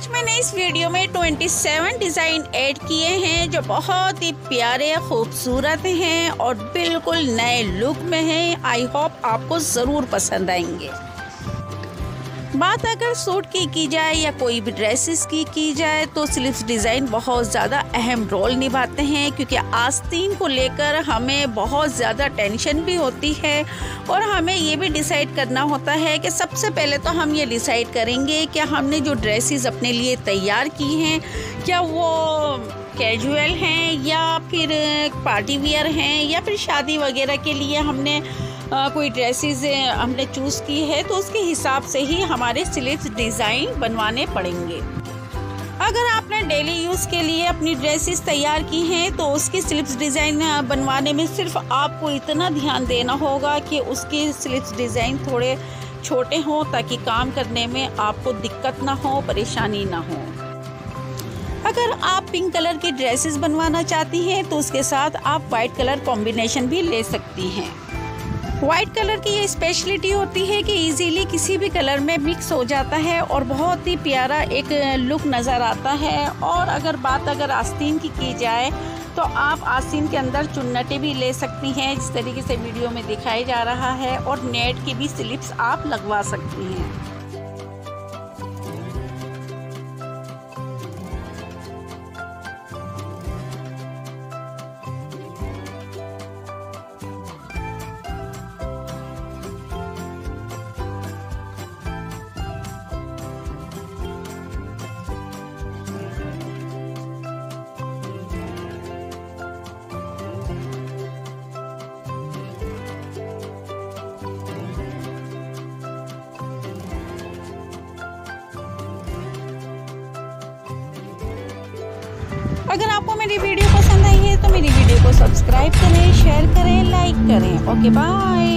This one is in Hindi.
आज मैंने इस वीडियो में 27 डिज़ाइन ऐड किए हैं जो बहुत ही प्यारे, खूबसूरत हैं और बिल्कुल नए लुक में हैं। आई होप आपको ज़रूर पसंद आएँगे। बात अगर सूट की की जाए या कोई भी ड्रेसेस की की जाए तो स्लीव्स डिज़ाइन बहुत ज़्यादा अहम रोल निभाते हैं, क्योंकि आस्तीन को लेकर हमें बहुत ज़्यादा टेंशन भी होती है और हमें ये भी डिसाइड करना होता है कि सबसे पहले तो हम ये डिसाइड करेंगे कि हमने जो ड्रेसेस अपने लिए तैयार की हैं, क्या वो कैजुअल हैं या फिर पार्टी वियर हैं या फिर शादी वगैरह के लिए हमने आ, कोई ड्रेसेस हमने चूज़ की है तो उसके हिसाब से ही हमारे स्लीव्स डिज़ाइन बनवाने पड़ेंगे। अगर आपने डेली यूज़ के लिए अपनी ड्रेसेस तैयार की हैं तो उसकी स्लिप्स डिज़ाइन बनवाने में सिर्फ़ आपको इतना ध्यान देना होगा कि उसके स्लिप्स डिज़ाइन थोड़े छोटे हों ताकि काम करने में आपको दिक्कत ना हो परेशानी ना हो। अगर आप पिंक कलर की ड्रेसेस बनवाना चाहती हैं तो उसके साथ आप वाइट कलर कॉम्बिनेशन भी ले सकती हैं। वाइट कलर की ये स्पेशलिटी होती है कि इजीली किसी भी कलर में मिक्स हो जाता है और बहुत ही प्यारा एक लुक नज़र आता है। और अगर बात अगर आस्तीन की की जाए तो आप आस्तीन के अंदर चुन्नटे भी ले सकती हैं, जिस तरीके से वीडियो में दिखाया जा रहा है, और नेट की भी स्लिप्स आप लगवा सकती हैं। मेरी वीडियो पसंद आई है तो मेरी वीडियो को सब्सक्राइब करें शेयर करें लाइक करें। Okay bye